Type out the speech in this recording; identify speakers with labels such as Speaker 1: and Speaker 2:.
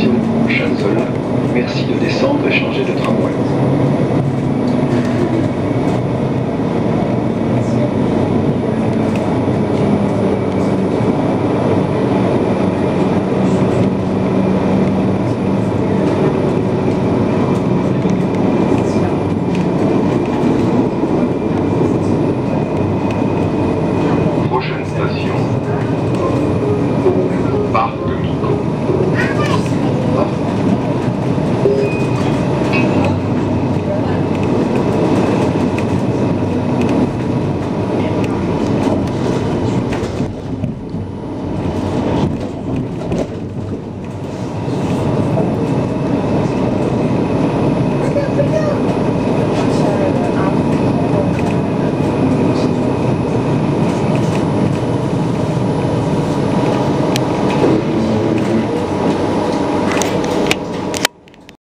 Speaker 1: Zola. Merci de descendre et changer de tramway. Prochaine station. Woo!